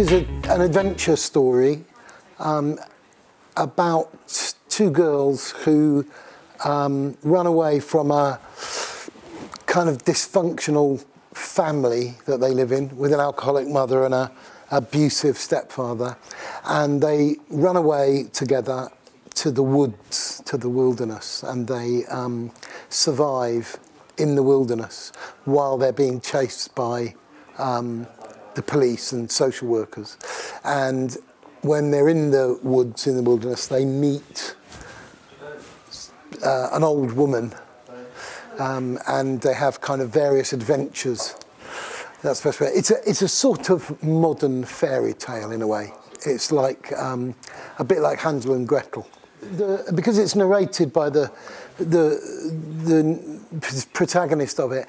is a, an adventure story um, about two girls who um, run away from a kind of dysfunctional family that they live in with an alcoholic mother and a abusive stepfather. And they run away together to the woods to the wilderness and they um, survive in the wilderness while they're being chased by um, the police and social workers. And when they're in the woods, in the wilderness, they meet uh, an old woman um, and they have kind of various adventures. That's the best way. It's a, it's a sort of modern fairy tale in a way. It's like um, a bit like Hansel and Gretel. The, because it's narrated by the the the protagonist of it.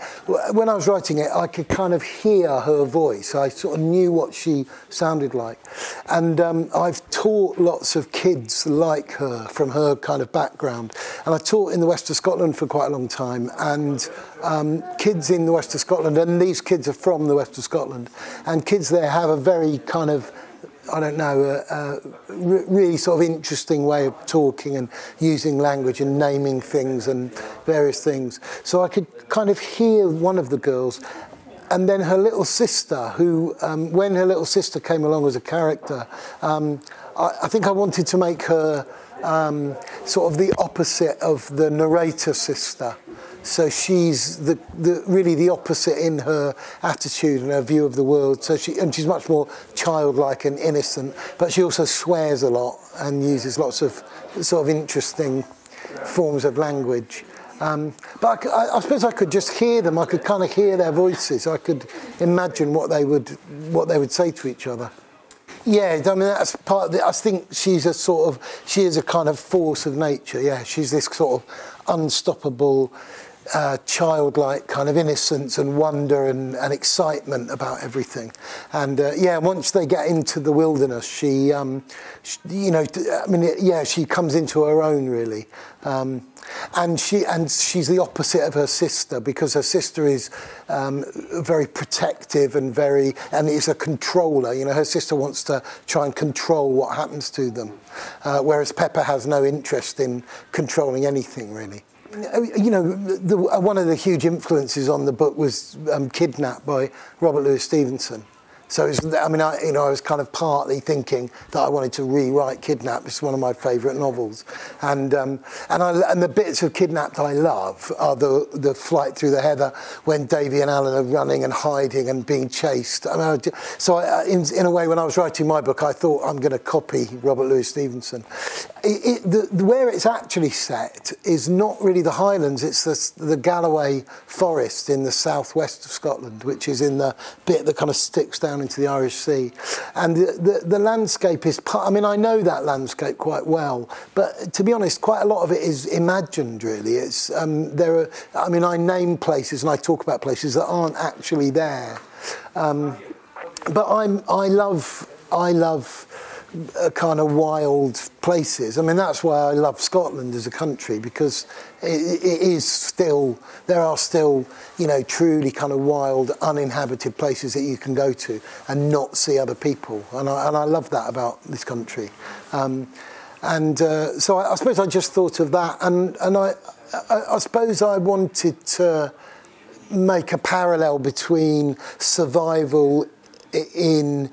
When I was writing it, I could kind of hear her voice. I sort of knew what she sounded like, and um, I've taught lots of kids like her from her kind of background. And I taught in the west of Scotland for quite a long time, and um, kids in the west of Scotland, and these kids are from the west of Scotland, and kids there have a very kind of I don't know, a, a really sort of interesting way of talking and using language and naming things and various things. So I could kind of hear one of the girls and then her little sister, who, um, when her little sister came along as a character, um, I, I think I wanted to make her um, sort of the opposite of the narrator sister. So she's the, the, really the opposite in her attitude and her view of the world. So she, and she's much more childlike and innocent, but she also swears a lot and uses lots of sort of interesting forms of language. Um, but I, I, suppose I could just hear them. I could kind of hear their voices. I could imagine what they would what they would say to each other. Yeah, I mean that's part of it. I think she's a sort of she is a kind of force of nature. Yeah, she's this sort of unstoppable uh, childlike kind of innocence and wonder and, and excitement about everything. And uh, yeah, once they get into the wilderness, she, um, she, you know, I mean, yeah, she comes into her own really. Um, and she and she's the opposite of her sister because her sister is um, very protective and very and is a controller. You know, her sister wants to try and control what happens to them, uh, whereas Pepper has no interest in controlling anything really you know, the, one of the huge influences on the book was um, Kidnapped by Robert Louis Stevenson. So I mean, I, you know, I was kind of partly thinking that I wanted to rewrite Kidnapped. It's one of my favourite novels, and um, and I, and the bits of Kidnapped I love are the the flight through the heather when Davy and Alan are running and hiding and being chased. I mean, I, so I, in in a way, when I was writing my book, I thought I'm going to copy Robert Louis Stevenson. It, it, the, where it's actually set is not really the Highlands. It's the the Galloway Forest in the southwest of Scotland, which is in the bit that kind of sticks down into the Irish Sea. And the, the, the landscape is, part, I mean, I know that landscape quite well, but to be honest, quite a lot of it is imagined, really. It's, um, there are, I mean, I name places and I talk about places that aren't actually there. Um, but I'm, I love, I love, kind of wild places. I mean, that's why I love Scotland as a country because it, it is still, there are still, you know, truly kind of wild, uninhabited places that you can go to and not see other people. And I, and I love that about this country. Um, and uh, so I, I suppose I just thought of that. And, and I, I, I suppose I wanted to make a parallel between survival in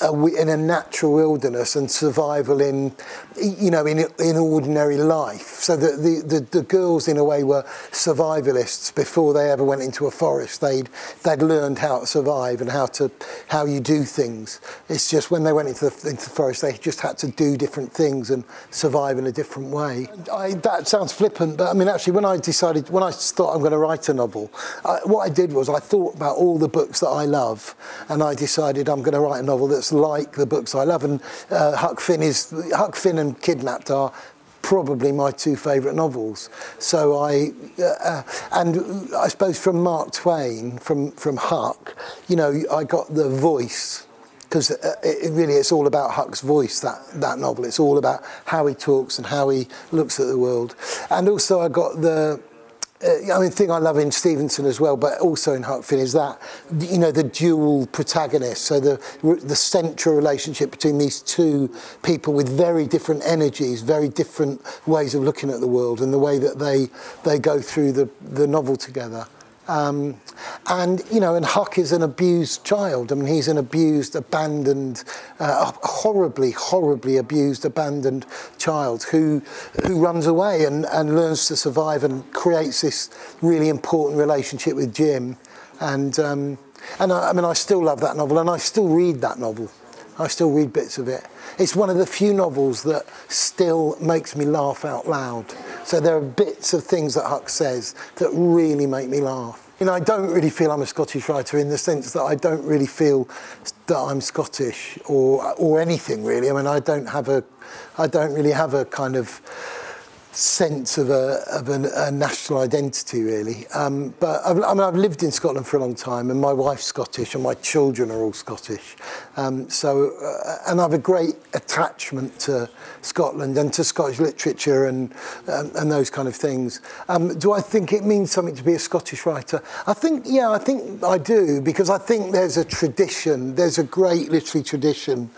a, in a natural wilderness and survival in, you know, in, in ordinary life. So the, the, the, the girls, in a way, were survivalists before they ever went into a forest. They'd, they'd learned how to survive and how, to, how you do things. It's just when they went into the, into the forest, they just had to do different things and survive in a different way. I, that sounds flippant, but I mean, actually, when I decided, when I thought I'm going to write a novel, I, what I did was I thought about all the books that I love and I decided decided I'm going to write a novel that's like the books I love. And uh, Huck Finn is Huck Finn and Kidnapped are probably my two favourite novels. So I, uh, uh, and I suppose from Mark Twain, from from Huck, you know, I got the voice because uh, it, really it's all about Huck's voice that that novel. It's all about how he talks and how he looks at the world, and also I got the Uh, I mean, the thing I love in Stevenson as well, but also in Finn, is that you know the dual protagonist. So the the central relationship between these two people with very different energies, very different ways of looking at the world, and the way that they they go through the the novel together. Um, and you know, and Huck is an abused child. I mean, he's an abused, abandoned, uh, horribly, horribly abused, abandoned child who who runs away and, and learns to survive and creates this really important relationship with Jim. And um, and I, I mean, I still love that novel, and I still read that novel. I still read bits of it. It's one of the few novels that still makes me laugh out loud. So there are bits of things that Huck says that really make me laugh. You know, I don't really feel I'm a Scottish writer in the sense that I don't really feel that I'm Scottish or or anything really. I mean, I don't have a, I don't really have a kind of sense of a, of a, a national identity, really. Um, but I've, I mean, I've lived in Scotland for a long time, and my wife's Scottish, and my children are all Scottish. Um, so, uh, and I have a great attachment to Scotland and to Scottish literature and um, and those kind of things. Um, do I think it means something to be a Scottish writer? I think, yeah, I think I do because I think there's a tradition. There's a great literary tradition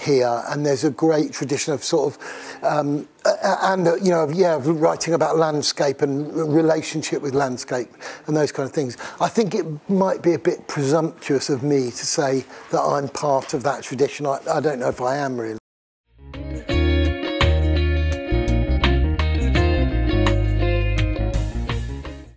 here, and there's a great tradition of sort of, um, and uh, you know, yeah, writing about landscape and relationship with landscape and those kind of things. I think it might be a bit presumptuous of me to say that I'm part of that tradition. I, I don't know if I am really.